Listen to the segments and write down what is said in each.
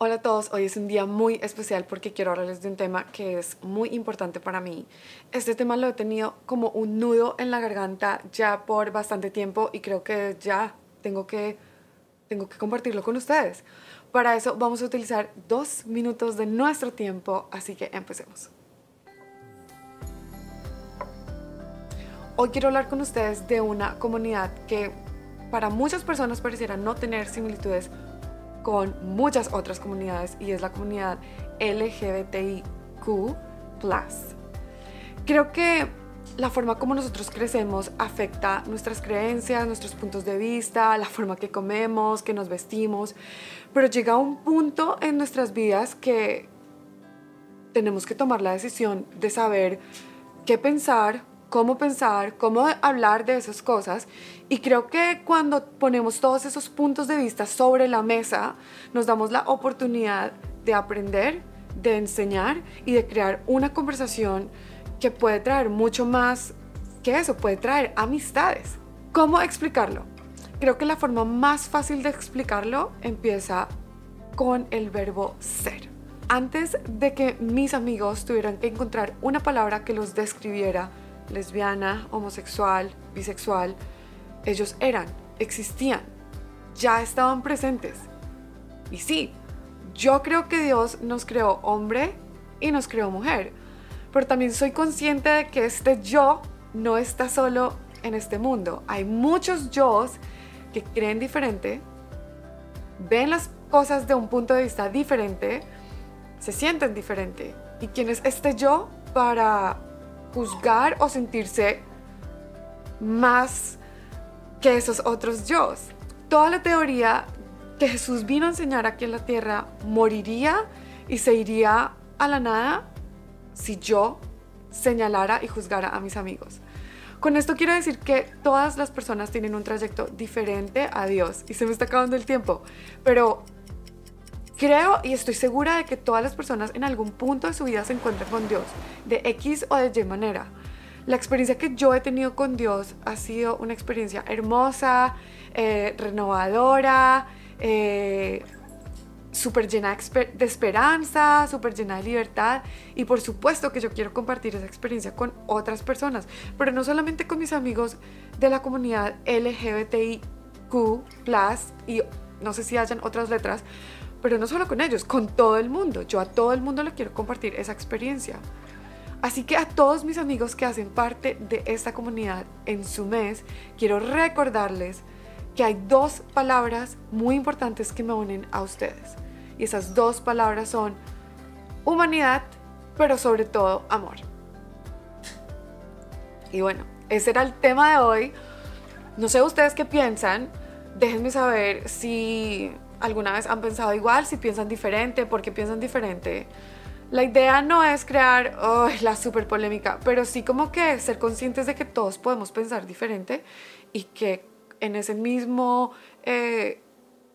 Hola a todos, hoy es un día muy especial porque quiero hablarles de un tema que es muy importante para mí. Este tema lo he tenido como un nudo en la garganta ya por bastante tiempo y creo que ya tengo que, tengo que compartirlo con ustedes. Para eso vamos a utilizar dos minutos de nuestro tiempo, así que empecemos. Hoy quiero hablar con ustedes de una comunidad que para muchas personas pareciera no tener similitudes con muchas otras comunidades y es la comunidad LGBTIQ. Creo que la forma como nosotros crecemos afecta nuestras creencias, nuestros puntos de vista, la forma que comemos, que nos vestimos, pero llega un punto en nuestras vidas que tenemos que tomar la decisión de saber qué pensar, cómo pensar, cómo hablar de esas cosas. Y creo que cuando ponemos todos esos puntos de vista sobre la mesa, nos damos la oportunidad de aprender, de enseñar y de crear una conversación que puede traer mucho más que eso, puede traer amistades. ¿Cómo explicarlo? Creo que la forma más fácil de explicarlo empieza con el verbo ser. Antes de que mis amigos tuvieran que encontrar una palabra que los describiera, lesbiana, homosexual, bisexual, ellos eran, existían, ya estaban presentes. Y sí, yo creo que Dios nos creó hombre y nos creó mujer, pero también soy consciente de que este yo no está solo en este mundo. Hay muchos yo que creen diferente, ven las cosas de un punto de vista diferente, se sienten diferente. ¿Y quién es este yo para juzgar o sentirse más que esos otros yo. Toda la teoría que Jesús vino a enseñar aquí en la tierra moriría y se iría a la nada si yo señalara y juzgara a mis amigos. Con esto quiero decir que todas las personas tienen un trayecto diferente a Dios y se me está acabando el tiempo, pero Creo y estoy segura de que todas las personas en algún punto de su vida se encuentran con Dios, de X o de Y manera. La experiencia que yo he tenido con Dios ha sido una experiencia hermosa, eh, renovadora, eh, súper llena de esperanza, súper llena de libertad y por supuesto que yo quiero compartir esa experiencia con otras personas, pero no solamente con mis amigos de la comunidad LGBTIQ, y no sé si hayan otras letras, pero no solo con ellos, con todo el mundo. Yo a todo el mundo le quiero compartir esa experiencia. Así que a todos mis amigos que hacen parte de esta comunidad en su mes, quiero recordarles que hay dos palabras muy importantes que me unen a ustedes. Y esas dos palabras son humanidad, pero sobre todo amor. Y bueno, ese era el tema de hoy. No sé ustedes qué piensan. Déjenme saber si alguna vez han pensado igual, si piensan diferente, porque piensan diferente. La idea no es crear la super polémica, pero sí como que ser conscientes de que todos podemos pensar diferente y que en ese mismo eh,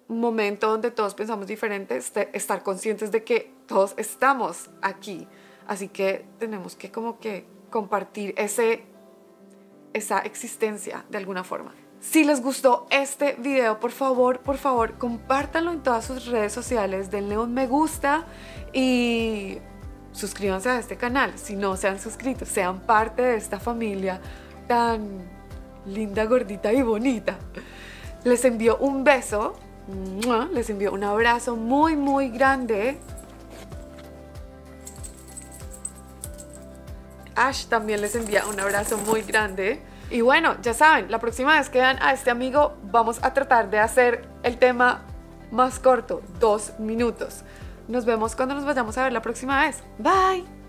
momento donde todos pensamos diferente, este, estar conscientes de que todos estamos aquí. Así que tenemos que como que compartir ese, esa existencia de alguna forma. Si les gustó este video, por favor, por favor, compártanlo en todas sus redes sociales, denle un me gusta y suscríbanse a este canal. Si no se han suscrito, sean parte de esta familia tan linda, gordita y bonita. Les envío un beso, les envío un abrazo muy, muy grande. Ash también les envía un abrazo muy grande. Y bueno, ya saben, la próxima vez que vean a este amigo, vamos a tratar de hacer el tema más corto, dos minutos. Nos vemos cuando nos vayamos a ver la próxima vez. Bye.